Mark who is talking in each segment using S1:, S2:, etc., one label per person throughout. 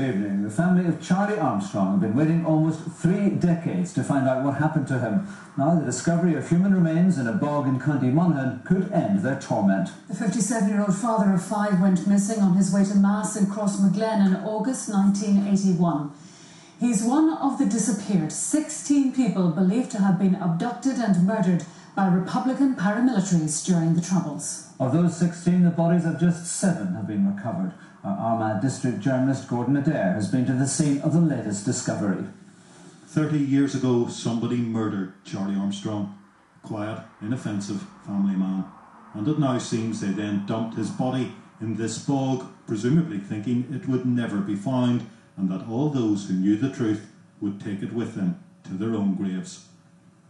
S1: Good evening. The family of Charlie Armstrong have been waiting almost three decades to find out what happened to him. Now, the discovery of human remains in a bog in County Monaghan could end their torment.
S2: The 57-year-old father of five went missing on his way to Mass in Crossmaglen in August 1981. He's one of the disappeared 16 people believed to have been abducted and murdered by Republican paramilitaries during the Troubles.
S1: Of those 16, the bodies of just seven have been recovered. Our Armagh district journalist Gordon Adair has been to the scene of the latest discovery.
S3: 30 years ago, somebody murdered Charlie Armstrong, a quiet, inoffensive family man. And it now seems they then dumped his body in this bog, presumably thinking it would never be found and that all those who knew the truth would take it with them to their own graves.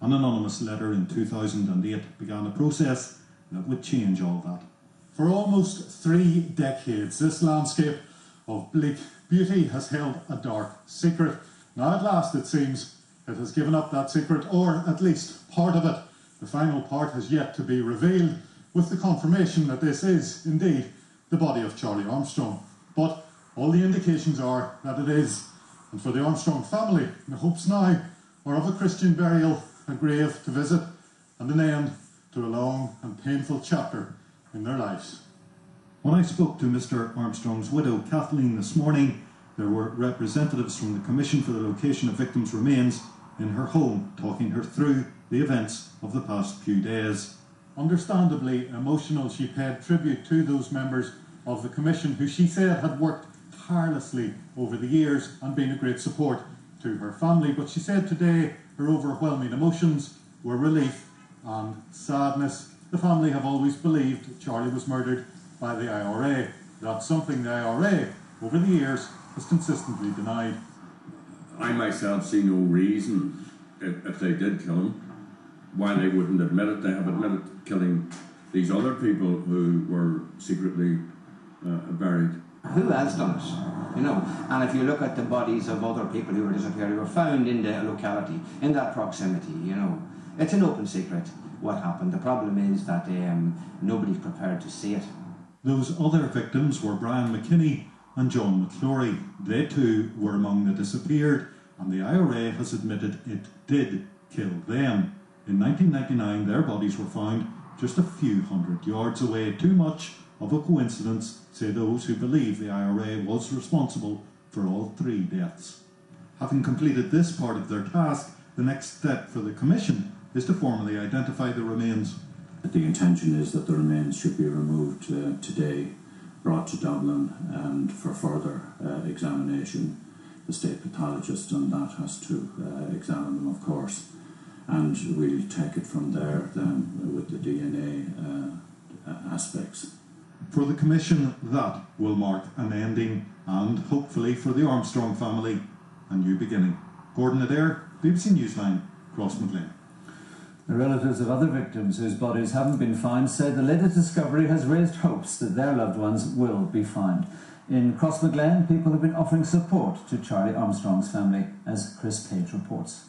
S3: An anonymous letter in 2008 began a process that would change all that.
S4: For almost three decades, this landscape of bleak beauty has held a dark secret. Now, at last, it seems, it has given up that secret, or at least part of it. The final part has yet to be revealed, with the confirmation that this is, indeed, the body of Charlie Armstrong. But all the indications are that it is. And for the Armstrong family, the hopes now are of a Christian burial, a grave to visit, and an end to a long and painful chapter in their lives.
S3: When I spoke to Mr. Armstrong's widow, Kathleen, this morning, there were representatives from the Commission for the Location of Victims' Remains in her home talking her through the events of the past few days.
S4: Understandably emotional, she paid tribute to those members of the Commission who she said had worked tirelessly over the years and been a great support to her family. But she said today her overwhelming emotions were relief and sadness the family have always believed Charlie was murdered by the IRA. That's something the IRA, over the years, has consistently denied.
S5: I myself see no reason, if, if they did kill him, why they wouldn't admit it. They have admitted killing these other people who were secretly uh, buried.
S6: Who has done it? You know, and if you look at the bodies of other people who were disappeared, who were found in the locality, in that proximity, you know, it's an open secret what happened. The problem is that um, nobody's prepared to see it.
S3: Those other victims were Brian McKinney and John McClory. They too were among the disappeared, and the IRA has admitted it did kill them. In 1999, their bodies were found just a few hundred yards away. Too much of a coincidence, say those who believe the IRA was responsible for all three deaths. Having completed this part of their task, the next step for the Commission is to formally identify the remains.
S7: The intention is that the remains should be removed uh, today, brought to Dublin, and for further uh, examination. The state pathologist on that has to uh, examine them, of course, and we'll take it from there then with the DNA uh, aspects.
S3: For the Commission, that will mark an ending and, hopefully, for the Armstrong family, a new beginning. Gordon Adair, BBC Newsline, Crossmaglen.
S1: The relatives of other victims whose bodies haven't been found say the latest discovery has raised hopes that their loved ones will be found. In Crossmaglen, people have been offering support to Charlie Armstrong's family, as Chris Page reports.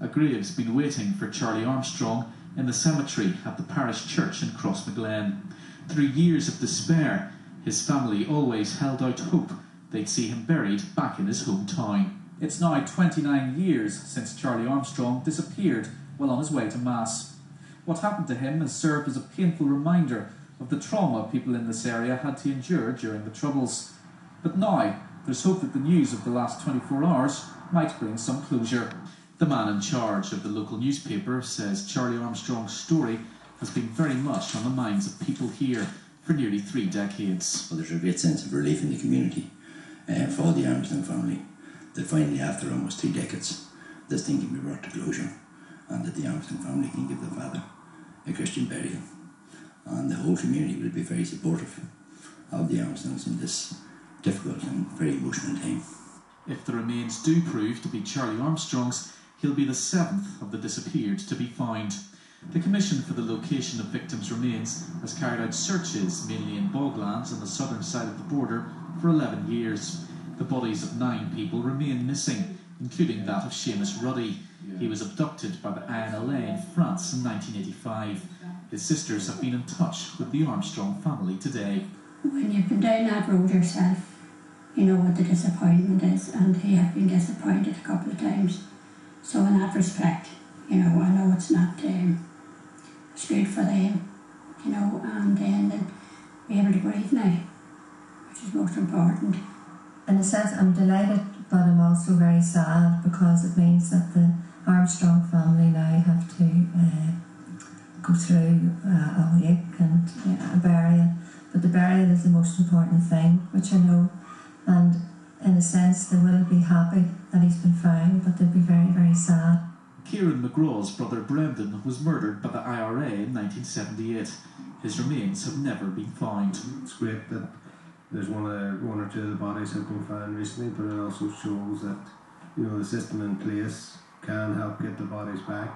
S8: A grave's been waiting for Charlie Armstrong in the cemetery at the parish church in Crossmaglen. Through years of despair, his family always held out hope they'd see him buried back in his hometown. It's now 29 years since Charlie Armstrong disappeared while on his way to Mass. What happened to him has served as a painful reminder of the trauma people in this area had to endure during the Troubles. But now, there's hope that the news of the last 24 hours might bring some closure. The man in charge of the local newspaper says Charlie Armstrong's story has been very much on the minds of people here for nearly three decades.
S9: Well, there's a great sense of relief in the community uh, for the Armstrong family that finally, after almost three decades, this thing can be brought to closure and that the Armstrong family can give the father a Christian burial. And the whole community will be very supportive of the Armstrongs in this difficult and very emotional time.
S8: If the remains do prove to be Charlie Armstrong's, he'll be the seventh of the disappeared to be found. The Commission for the Location of Victims' Remains has carried out searches mainly in boglands on the southern side of the border for 11 years. The bodies of nine people remain missing, including that of Seamus Ruddy. He was abducted by the INLA in France in 1985. His sisters have been in touch with the Armstrong family today.
S10: When you've been down that road yourself, you know what the disappointment is, and he had been disappointed a couple of times. So in that respect, you know, I know it's not um, it's good for them, you know, and then they'll be able to breathe now, which is most important.
S11: In a sense, I'm delighted, but I'm also very sad because it means that the Armstrong family now have to uh, go through uh, a wake and uh, a burial. But the burial is the most important thing, which I know. And in a sense, they will be happy that he's been found, but they'll be very, very sad.
S8: Kieran Megraw's brother Brendan was murdered by the IRA in 1978. His remains have never been found.
S12: It's great that there's one, of, one or two of the bodies have been found recently, but it also shows that you know the system in place can help get the bodies back.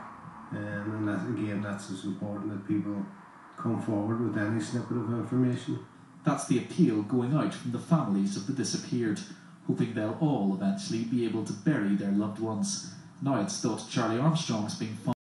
S12: And that, again, that's as important that people come forward with any snippet of information.
S8: That's the appeal going out from the families of the disappeared, hoping they'll all eventually be able to bury their loved ones. Now it's thought Charlie Armstrong's being found.